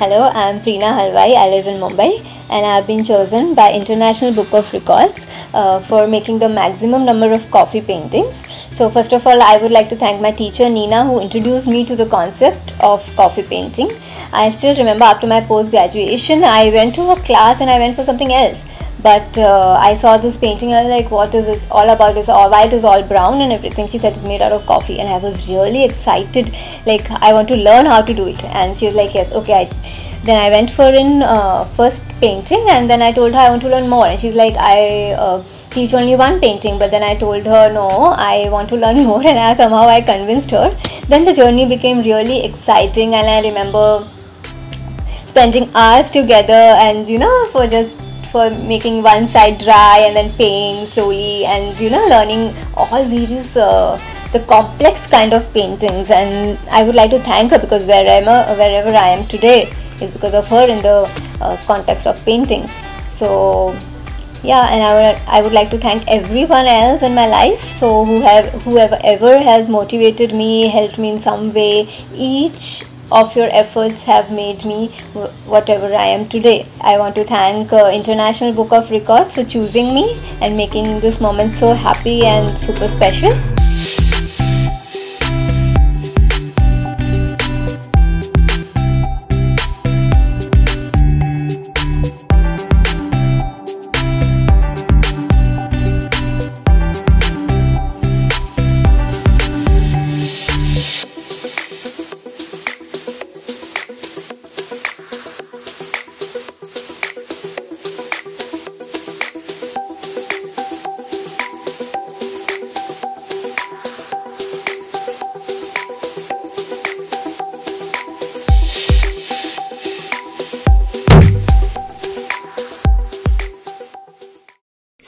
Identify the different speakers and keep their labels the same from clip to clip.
Speaker 1: Hello, I'm Prina Halwai. I live in Mumbai and I have been chosen by International Book of Records uh, for making the maximum number of coffee paintings. So, first of all, I would like to thank my teacher Nina who introduced me to the concept of coffee painting. I still remember after my post graduation, I went to a class and I went for something else but uh, I saw this painting and I was like, what is this all about? It's all white, is all brown and everything. She said it's made out of coffee, and I was really excited. Like I want to learn how to do it, and she was like, yes, okay. I, then I went for in uh, first painting, and then I told her I want to learn more, and she's like, I. Uh, teach only one painting but then i told her no i want to learn more and I, somehow i convinced her then the journey became really exciting and i remember spending hours together and you know for just for making one side dry and then paint slowly and you know learning all various uh, the complex kind of paintings. And I would like to thank her because wherever wherever I am today is because of her in the uh, context of paintings. So yeah and I would I would like to thank everyone else in my life so who have whoever ever has motivated me helped me in some way each of your efforts have made me whatever I am today. I want to thank uh, International Book of Records for choosing me and making this moment so happy and super special.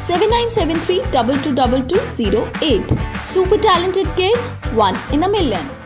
Speaker 2: 803875 7973 Super talented kid, one in a million.